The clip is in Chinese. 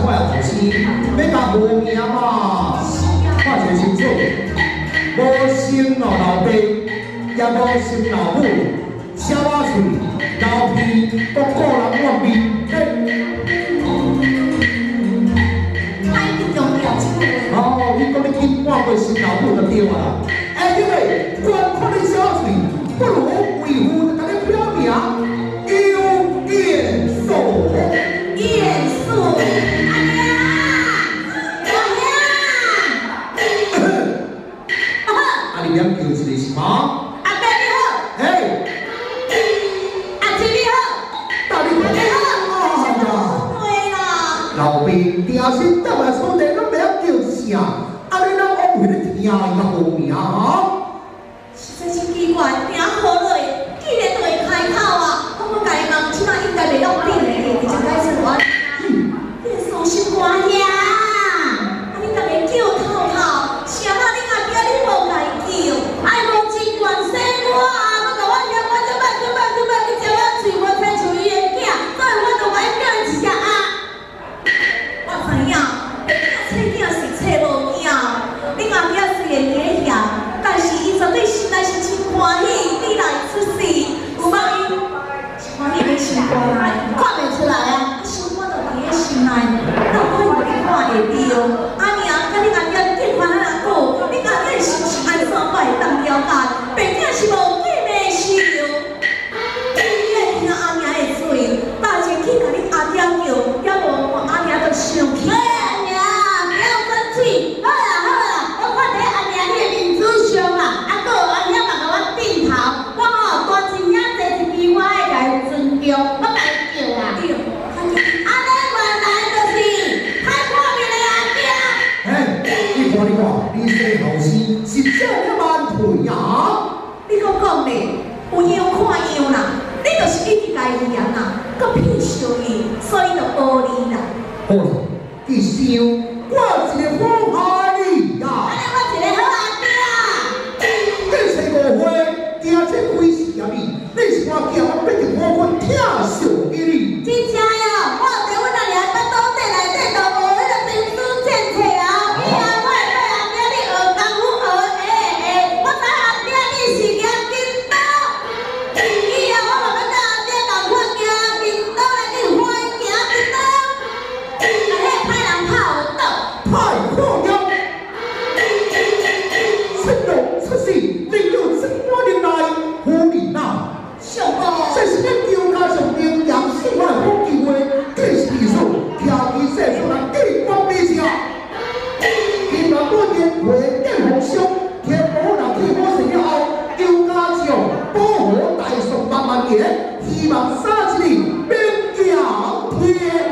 我的投资，要甲无名嘛，看一个清楚，无生老爸也无生老母，小我字，老鼻，各个人看病。开一。哦，讲你欠半个生老母就丢啦，哎，因为光看你小字，不如维护他的表弟。老兵听要是再不来出来你不要叫声你让我不得听你的号啊实在是奇怪 그. 你讲，你细路时是真个蛮皮呀！你都讲咧，有样看样啦，你就是你自家己人啊，搁偏小伊，所以就无你啦。好啦，你想。大宋八万年，希望 bằng 天雪